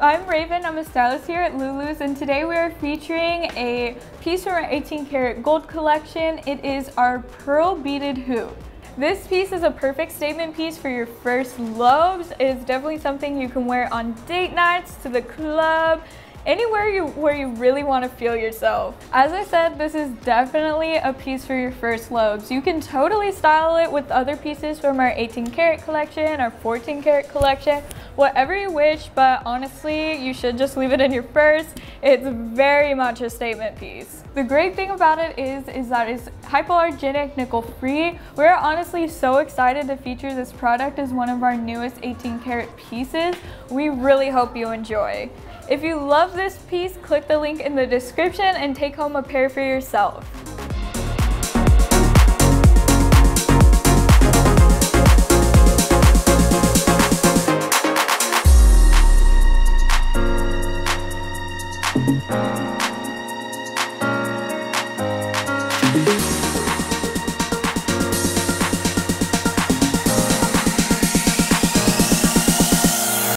I'm Raven, I'm a stylist here at Lulu's and today we are featuring a piece from our 18 karat gold collection. It is our pearl beaded hoop. This piece is a perfect statement piece for your first lobes. It is definitely something you can wear on date nights, to the club, anywhere you where you really want to feel yourself. As I said, this is definitely a piece for your first lobes. You can totally style it with other pieces from our 18 karat collection, our 14 karat collection, whatever you wish, but honestly, you should just leave it in your purse. It's very much a statement piece. The great thing about it is, is that it's hypoallergenic, nickel free. We're honestly so excited to feature this product as one of our newest 18 karat pieces. We really hope you enjoy. If you love this piece, click the link in the description and take home a pair for yourself. Thank